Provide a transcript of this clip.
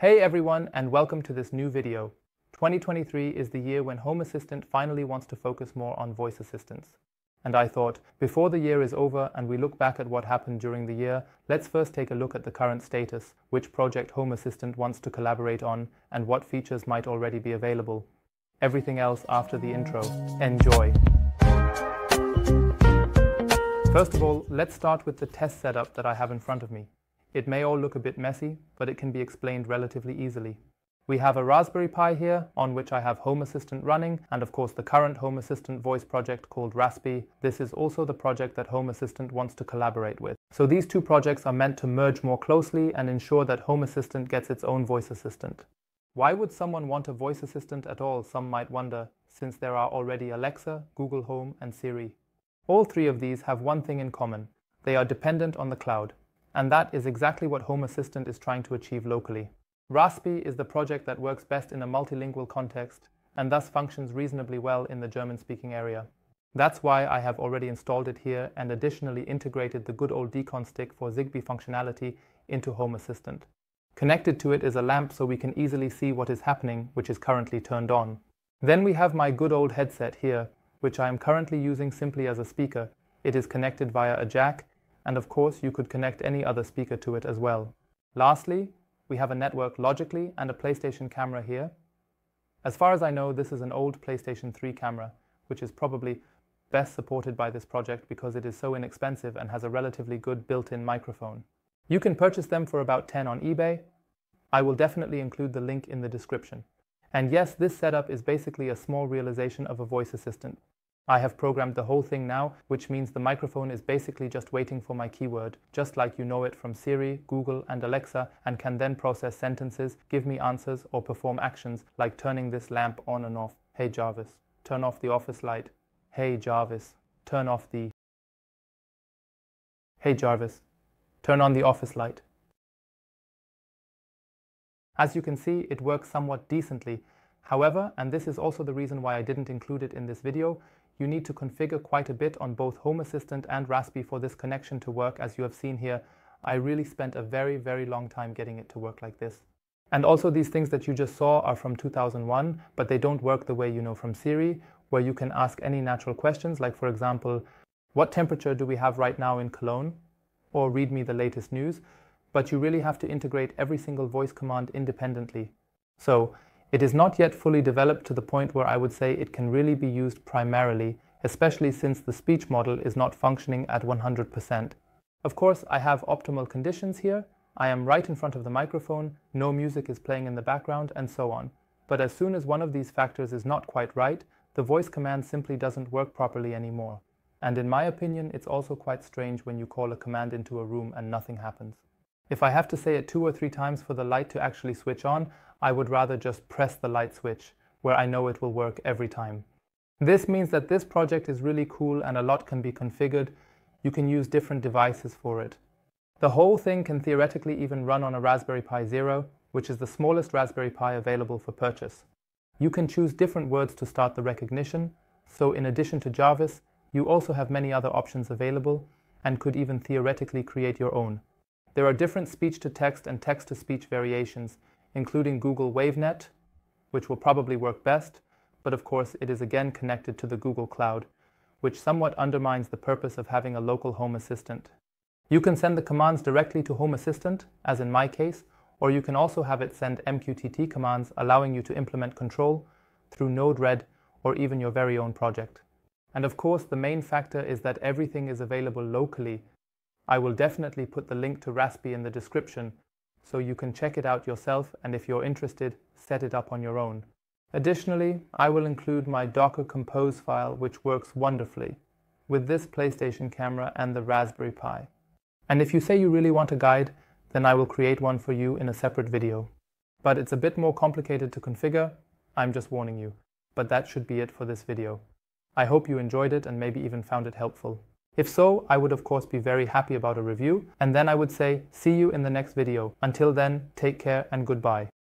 Hey everyone and welcome to this new video. 2023 is the year when Home Assistant finally wants to focus more on voice assistants. And I thought, before the year is over and we look back at what happened during the year, let's first take a look at the current status, which project Home Assistant wants to collaborate on, and what features might already be available. Everything else after the intro. Enjoy! First of all, let's start with the test setup that I have in front of me. It may all look a bit messy, but it can be explained relatively easily. We have a Raspberry Pi here on which I have Home Assistant running and of course the current Home Assistant voice project called Rhasspy. This is also the project that Home Assistant wants to collaborate with. So these two projects are meant to merge more closely and ensure that Home Assistant gets its own voice assistant. Why would someone want a voice assistant at all, some might wonder, since there are already Alexa, Google Home and Siri. All three of these have one thing in common. They are dependent on the cloud. And that is exactly what Home Assistant is trying to achieve locally. Rhasspy is the project that works best in a multilingual context and thus functions reasonably well in the German-speaking area. That's why I have already installed it here and additionally integrated the good old deCONZ stick for Zigbee functionality into Home Assistant. Connected to it is a lamp so we can easily see what is happening, which is currently turned on. Then we have my good old headset here, which I am currently using simply as a speaker. It is connected via a jack and of course you could connect any other speaker to it as well. Lastly, we have a network logically and a PlayStation camera here. As far as I know, this is an old PlayStation 3 camera, which is probably best supported by this project because it is so inexpensive and has a relatively good built-in microphone. You can purchase them for about 10 on eBay. I will definitely include the link in the description. And yes, this setup is basically a small realization of a voice assistant. I have programmed the whole thing now, which means the microphone is basically just waiting for my keyword, just like you know it from Siri, Google and Alexa and can then process sentences, give me answers or perform actions like turning this lamp on and off. Hey Jarvis, turn off the office light. Hey Jarvis, turn off the... Hey Jarvis, turn on the office light. As you can see, it works somewhat decently. However, and this is also the reason why I didn't include it in this video, you need to configure quite a bit on both Home Assistant and Rhasspy for this connection to work as you have seen here. I really spent a very, very long time getting it to work like this. And also these things that you just saw are from 2001, but they don't work the way you know from Siri, where you can ask any natural questions, like for example, what temperature do we have right now in Cologne? Or read me the latest news. But you really have to integrate every single voice command independently. So it is not yet fully developed to the point where I would say it can really be used primarily, especially since the speech model is not functioning at 100%. Of course, I have optimal conditions here. I am right in front of the microphone, no music is playing in the background, and so on. But as soon as one of these factors is not quite right, the voice command simply doesn't work properly anymore. And in my opinion, it's also quite strange when you call a command into a room and nothing happens. If I have to say it two or three times for the light to actually switch on, I would rather just press the light switch, where I know it will work every time. This means that this project is really cool and a lot can be configured. You can use different devices for it. The whole thing can theoretically even run on a Raspberry Pi Zero, which is the smallest Raspberry Pi available for purchase. You can choose different words to start the recognition, so in addition to Jarvis, you also have many other options available and could even theoretically create your own. There are different speech-to-text and text-to-speech variations, including Google WaveNet, which will probably work best, but of course it is again connected to the Google Cloud, which somewhat undermines the purpose of having a local Home Assistant. You can send the commands directly to Home Assistant, as in my case, or you can also have it send MQTT commands allowing you to implement control through Node-RED or even your very own project. And of course, the main factor is that everything is available locally I will definitely put the link to Rhasspy in the description so you can check it out yourself and if you're interested, set it up on your own. Additionally, I will include my Docker Compose file which works wonderfully with this PlayStation camera and the Raspberry Pi. And if you say you really want a guide, then I will create one for you in a separate video. But it's a bit more complicated to configure, I'm just warning you. But that should be it for this video. I hope you enjoyed it and maybe even found it helpful. If so, I would of course be very happy about a review, and then I would say, see you in the next video. Until then, take care and goodbye.